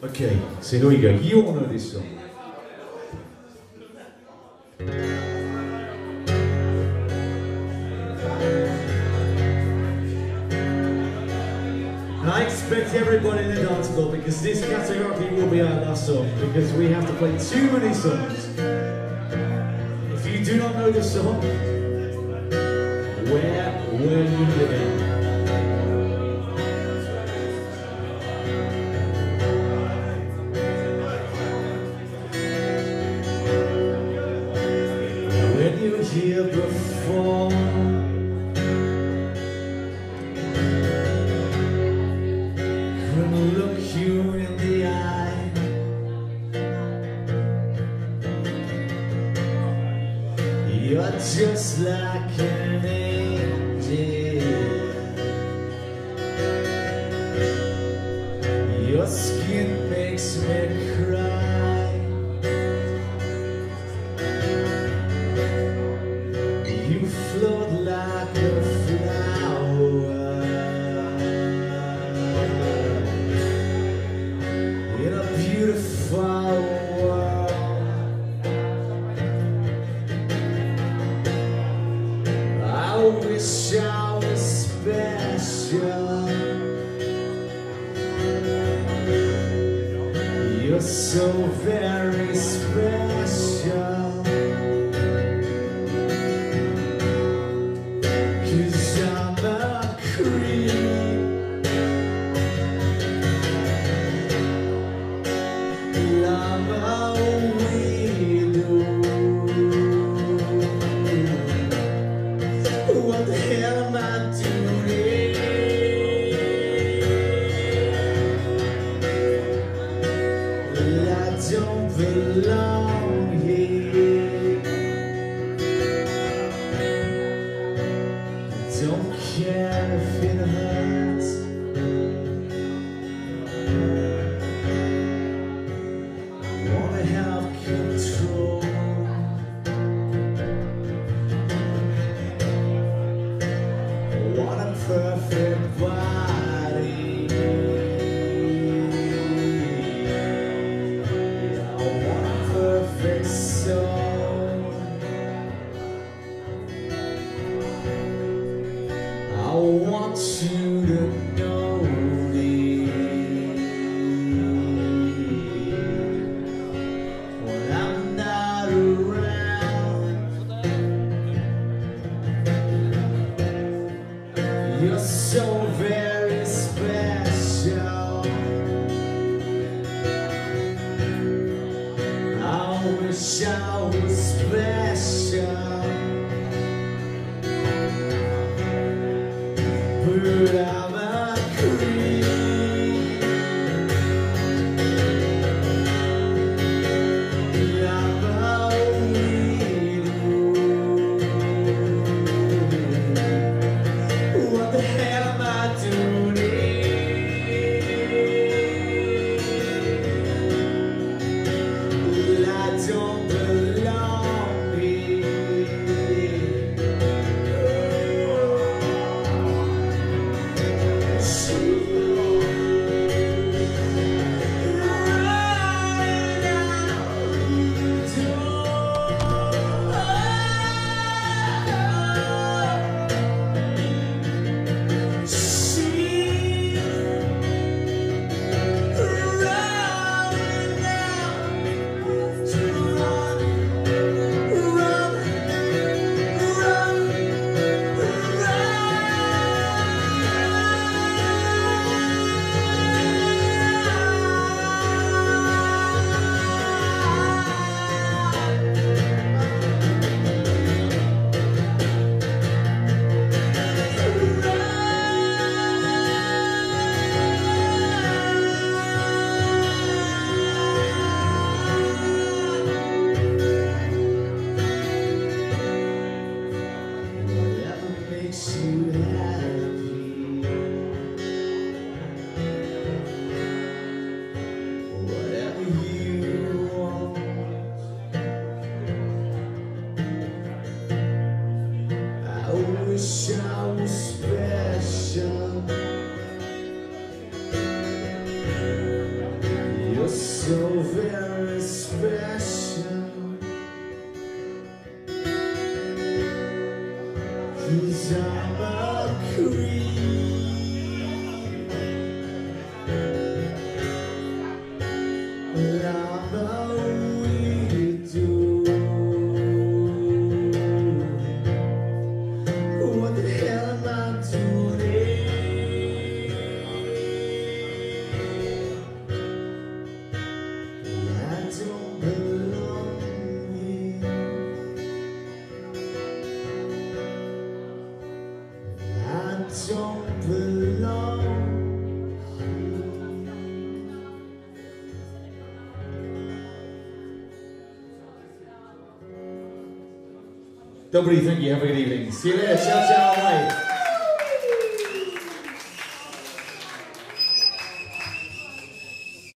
Okay, so we go. You all this. And I expect everybody in the dance floor because this category will be our last song because we have to play too many songs. If you do not know this song, where were you living? Here before. Couldn't look you in the eye. You're just like an angel. Your skin makes me cry You're so very special. The hell am I doing? Want you to know me when I'm not around. You're so very special. I wish I was special. wish I was special. You're so very special. Cause I'm a creep. Nobody, thank you. Have a good evening. See you later. Ciao, ciao. Bye.